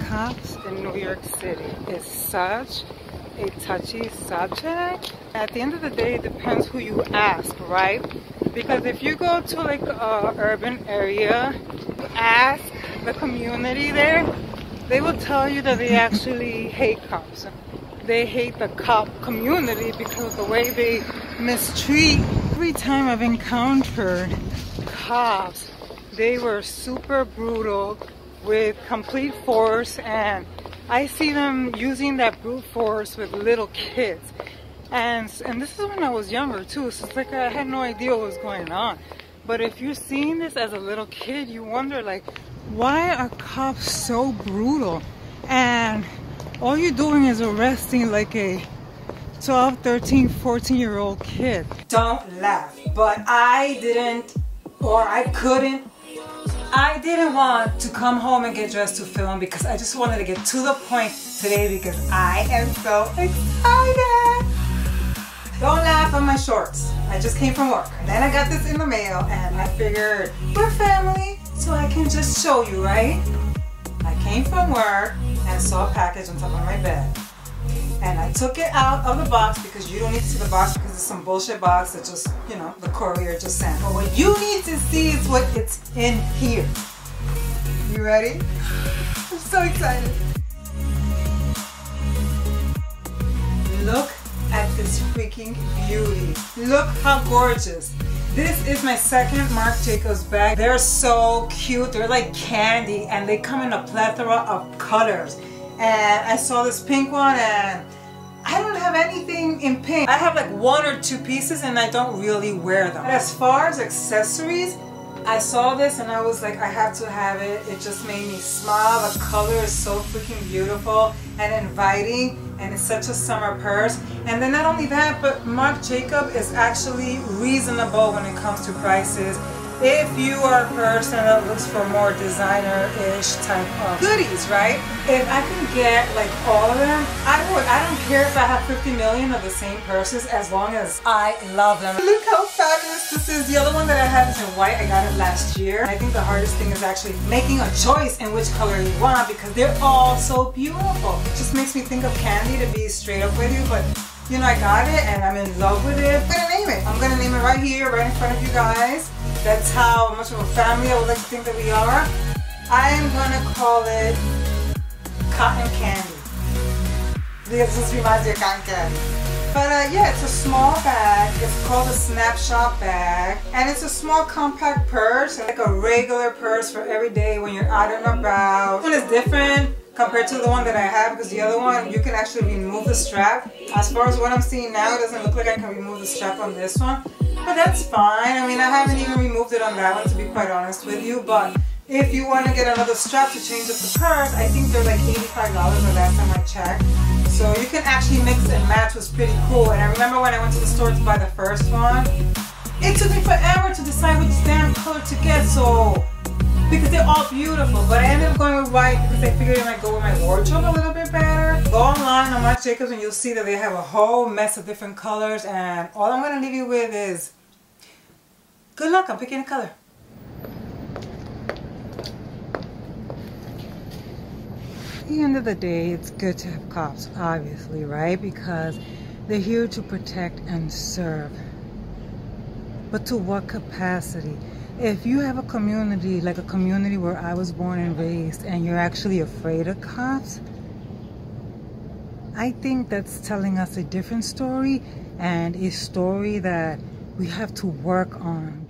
Cops in New York City is such a touchy subject. At the end of the day, it depends who you ask, right? Because if you go to like a urban area, ask the community there, they will tell you that they actually hate cops. They hate the cop community because the way they mistreat. Every time I've encountered cops, they were super brutal with complete force and I see them using that brute force with little kids. And, and this is when I was younger too, so it's like I had no idea what was going on. But if you're seeing this as a little kid, you wonder like, why are cops so brutal? And all you're doing is arresting like a 12, 13, 14 year old kid. Don't laugh, but I didn't or I couldn't I didn't want to come home and get dressed to film because I just wanted to get to the point today because I am so excited. Don't laugh on my shorts. I just came from work. Then I got this in the mail and I figured we're family so I can just show you, right? I came from work and saw a package on top of my bed. And I took it out of the box because you don't need to see the box because it's some bullshit box that just, you know, the courier just sent. But what you need to see is what it's in here. You ready? I'm so excited. Look at this freaking beauty. Look how gorgeous. This is my second Marc Jacobs bag. They're so cute. They're like candy and they come in a plethora of colors and I saw this pink one and I don't have anything in pink. I have like one or two pieces and I don't really wear them. But as far as accessories, I saw this and I was like, I have to have it. It just made me smile. The color is so freaking beautiful and inviting and it's such a summer purse. And then not only that, but Marc Jacob is actually reasonable when it comes to prices if you are a person that looks for more designer-ish type of goodies, right? If I can get like all of them, I would. I don't care if I have 50 million of the same purses as long as I love them. Look how fabulous this is. The other one that I have is in white. I got it last year. I think the hardest thing is actually making a choice in which color you want because they're all so beautiful. It just makes me think of candy to be straight up with you, but you know, I got it and I'm in love with it. I'm gonna name it. I'm gonna name it right here, right in front of you guys. That's how much of a family I would like to think that we are. I am gonna call it cotton candy. Because this reminds me of cotton candy. But uh, yeah, it's a small bag. It's called a snapshot bag. And it's a small compact purse, like a regular purse for every day when you're out and about. This one is different compared to the one that I have because the other one, you can actually remove the strap. As far as what I'm seeing now, it doesn't look like I can remove the strap on this one. But that's fine. I mean, I haven't even removed it on that one, to be quite honest with you. But if you want to get another strap to change up the purse, I think they're like $85 the last time I checked. So you can actually mix and match was pretty cool. And I remember when I went to the store to buy the first one, it took me forever to decide which damn color to get. So because they're all beautiful. But I ended up going with white because I figured it might go with my wardrobe a little bit better. Go online on Marc Jacobs and you'll see that they have a whole mess of different colors. And all I'm going to leave you with is Good luck on picking a color. At the end of the day, it's good to have cops, obviously, right? Because they're here to protect and serve. But to what capacity? If you have a community, like a community where I was born and raised, and you're actually afraid of cops, I think that's telling us a different story and a story that we have to work on